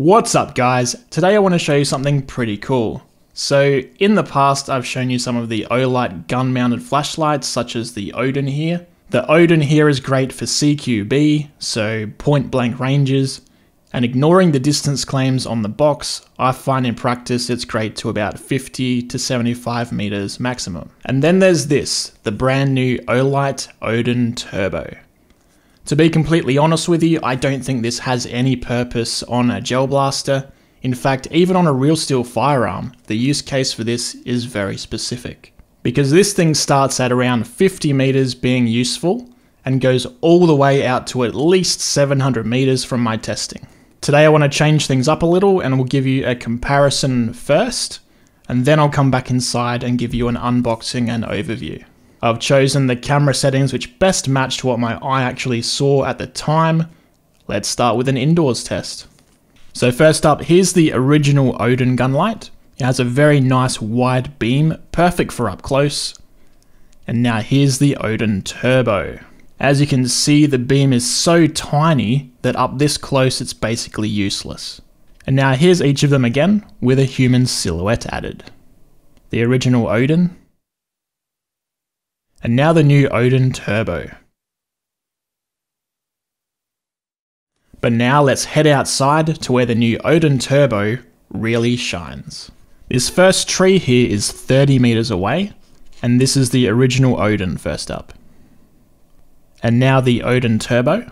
What's up guys? Today I want to show you something pretty cool. So in the past I've shown you some of the Olight gun mounted flashlights such as the Odin here. The Odin here is great for CQB, so point blank ranges, and ignoring the distance claims on the box, I find in practice it's great to about 50 to 75 meters maximum. And then there's this, the brand new Olight Odin Turbo. To be completely honest with you, I don't think this has any purpose on a gel blaster. In fact, even on a real steel firearm, the use case for this is very specific. Because this thing starts at around 50 meters being useful and goes all the way out to at least 700 meters from my testing. Today I want to change things up a little and we'll give you a comparison first, and then I'll come back inside and give you an unboxing and overview. I've chosen the camera settings which best matched what my eye actually saw at the time. Let's start with an indoors test. So first up, here's the original Odin gunlight. It has a very nice wide beam, perfect for up close. And now here's the Odin Turbo. As you can see, the beam is so tiny that up this close it's basically useless. And now here's each of them again, with a human silhouette added. The original Odin, and now the new Odin Turbo. But now let's head outside to where the new Odin Turbo really shines. This first tree here is 30 meters away, and this is the original Odin first up. And now the Odin Turbo.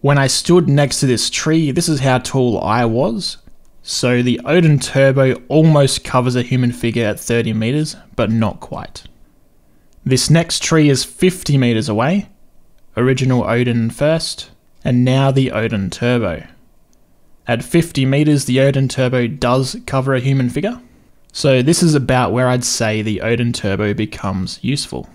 When I stood next to this tree, this is how tall I was. So the Odin Turbo almost covers a human figure at 30 meters, but not quite. This next tree is 50 meters away. Original Odin first, and now the Odin Turbo. At 50 meters, the Odin Turbo does cover a human figure. So this is about where I'd say the Odin Turbo becomes useful.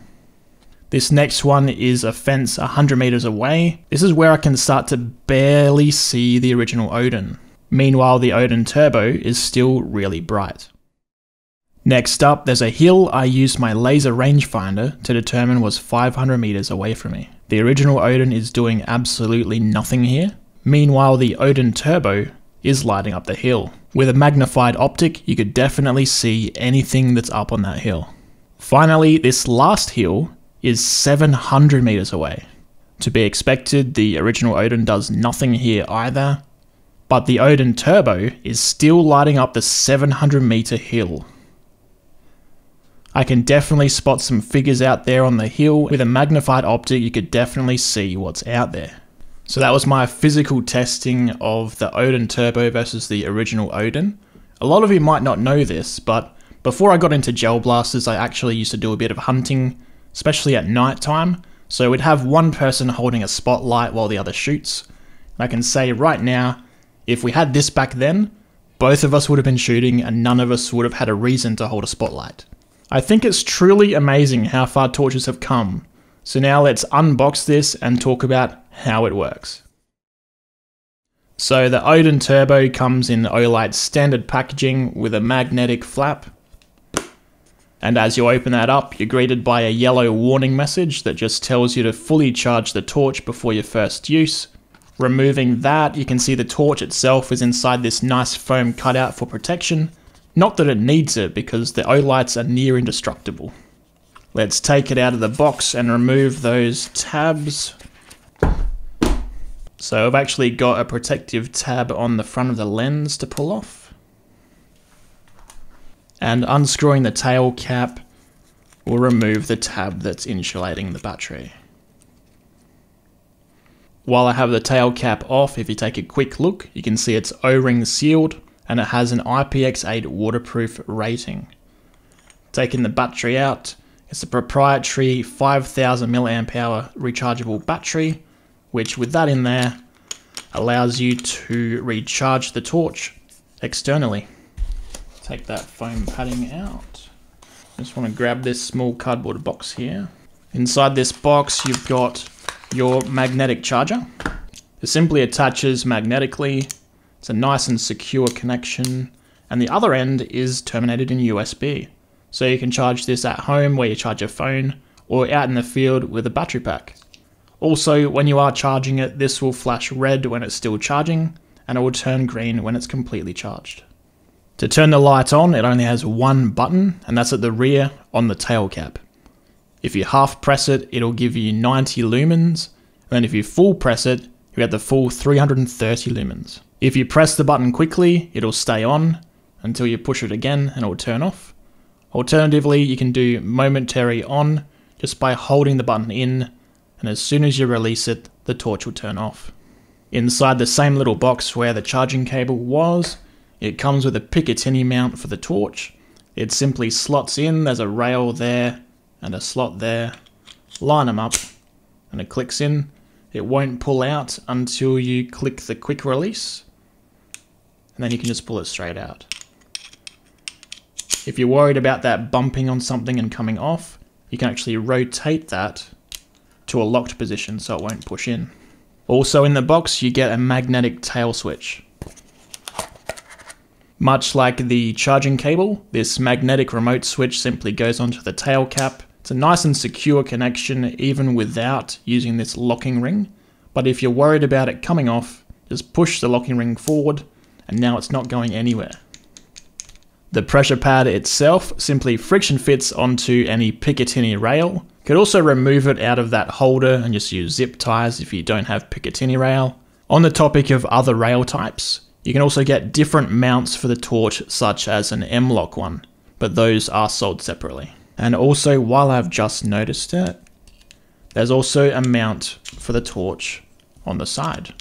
This next one is a fence 100 meters away. This is where I can start to barely see the original Odin. Meanwhile, the Odin Turbo is still really bright. Next up, there's a hill I used my laser rangefinder to determine was 500 meters away from me. The original Odin is doing absolutely nothing here. Meanwhile, the Odin Turbo is lighting up the hill. With a magnified optic, you could definitely see anything that's up on that hill. Finally, this last hill is 700 meters away. To be expected, the original Odin does nothing here either, but the Odin Turbo is still lighting up the 700 meter hill. I can definitely spot some figures out there on the hill. With a magnified optic, you could definitely see what's out there. So that was my physical testing of the Odin Turbo versus the original Odin. A lot of you might not know this, but before I got into gel blasters, I actually used to do a bit of hunting, especially at night time. So we'd have one person holding a spotlight while the other shoots. And I can say right now, if we had this back then, both of us would have been shooting and none of us would have had a reason to hold a spotlight. I think it's truly amazing how far torches have come. So now let's unbox this and talk about how it works. So the Odin Turbo comes in Olight standard packaging with a magnetic flap. And as you open that up, you're greeted by a yellow warning message that just tells you to fully charge the torch before your first use. Removing that, you can see the torch itself is inside this nice foam cutout for protection. Not that it needs it, because the Olights are near indestructible. Let's take it out of the box and remove those tabs. So I've actually got a protective tab on the front of the lens to pull off. And unscrewing the tail cap will remove the tab that's insulating the battery. While I have the tail cap off, if you take a quick look, you can see it's O-ring sealed and it has an IPX8 waterproof rating. Taking the battery out, it's a proprietary 5000 mAh rechargeable battery, which with that in there, allows you to recharge the torch externally. Take that foam padding out. Just want to grab this small cardboard box here. Inside this box, you've got your magnetic charger. It simply attaches magnetically it's a nice and secure connection, and the other end is terminated in USB. So you can charge this at home where you charge your phone, or out in the field with a battery pack. Also, when you are charging it, this will flash red when it's still charging, and it will turn green when it's completely charged. To turn the light on, it only has one button, and that's at the rear on the tail cap. If you half press it, it'll give you 90 lumens, and if you full press it, you get the full 330 lumens. If you press the button quickly, it'll stay on until you push it again and it will turn off. Alternatively, you can do momentary on just by holding the button in, and as soon as you release it, the torch will turn off. Inside the same little box where the charging cable was, it comes with a Picatinny mount for the torch. It simply slots in, there's a rail there and a slot there. Line them up and it clicks in. It won't pull out until you click the quick release and then you can just pull it straight out. If you're worried about that bumping on something and coming off, you can actually rotate that to a locked position so it won't push in. Also in the box, you get a magnetic tail switch. Much like the charging cable, this magnetic remote switch simply goes onto the tail cap. It's a nice and secure connection even without using this locking ring, but if you're worried about it coming off, just push the locking ring forward and now it's not going anywhere. The pressure pad itself simply friction fits onto any Picatinny rail could also remove it out of that holder and just use zip ties if you don't have Picatinny rail. On the topic of other rail types, you can also get different mounts for the torch such as an M-LOK one, but those are sold separately. And also, while I've just noticed it, there's also a mount for the torch on the side.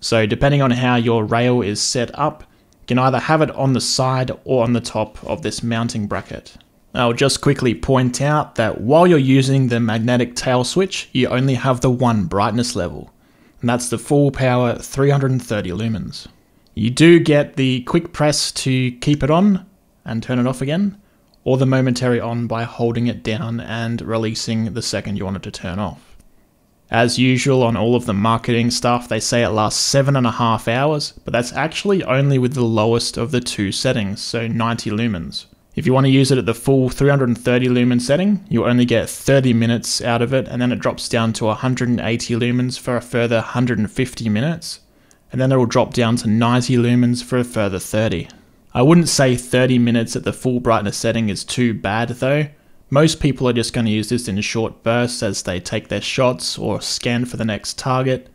So depending on how your rail is set up, you can either have it on the side or on the top of this mounting bracket. I'll just quickly point out that while you're using the magnetic tail switch, you only have the one brightness level, and that's the full power 330 lumens. You do get the quick press to keep it on and turn it off again, or the momentary on by holding it down and releasing the second you want it to turn off. As usual on all of the marketing stuff, they say it lasts seven and a half hours, but that's actually only with the lowest of the two settings, so 90 lumens. If you want to use it at the full 330 lumen setting, you only get 30 minutes out of it, and then it drops down to 180 lumens for a further 150 minutes, and then it will drop down to 90 lumens for a further 30. I wouldn't say 30 minutes at the full brightness setting is too bad though. Most people are just going to use this in short bursts as they take their shots or scan for the next target.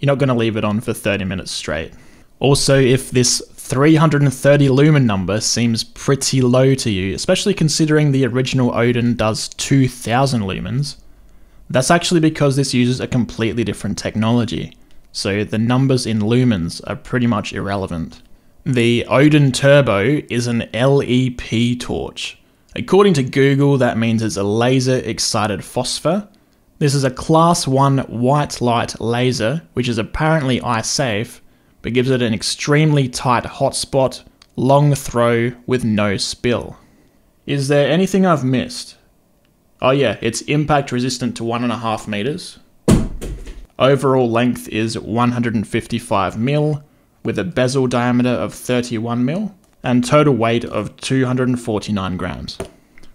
You're not going to leave it on for 30 minutes straight. Also, if this 330 lumen number seems pretty low to you, especially considering the original Odin does 2000 lumens, that's actually because this uses a completely different technology, so the numbers in lumens are pretty much irrelevant. The Odin Turbo is an LEP torch. According to Google, that means it's a laser excited phosphor. This is a class 1 white light laser, which is apparently eye safe, but gives it an extremely tight hotspot, long throw with no spill. Is there anything I've missed? Oh yeah, it's impact resistant to 1.5 meters. Overall length is 155 mil, with a bezel diameter of 31 mil, and total weight of 249 grams.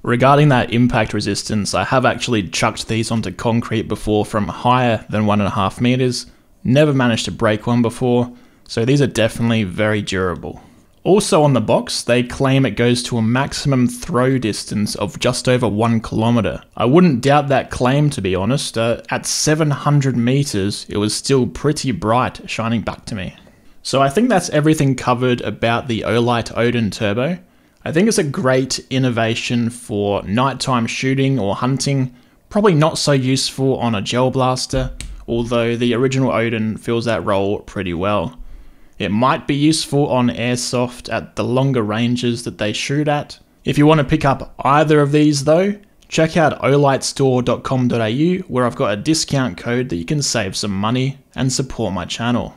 Regarding that impact resistance, I have actually chucked these onto concrete before from higher than 1.5 meters, never managed to break one before, so these are definitely very durable. Also on the box, they claim it goes to a maximum throw distance of just over 1 kilometer. I wouldn't doubt that claim to be honest, uh, at 700 meters it was still pretty bright shining back to me. So I think that's everything covered about the Olight Odin Turbo. I think it's a great innovation for nighttime shooting or hunting, probably not so useful on a gel blaster, although the original Odin fills that role pretty well. It might be useful on airsoft at the longer ranges that they shoot at. If you want to pick up either of these though, check out olightstore.com.au where I've got a discount code that you can save some money and support my channel.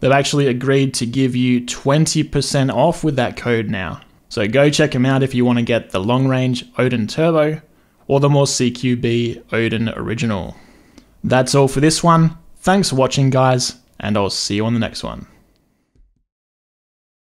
They've actually agreed to give you 20% off with that code now. So go check them out if you want to get the long range Odin Turbo or the more CQB Odin Original. That's all for this one. Thanks for watching guys, and I'll see you on the next one.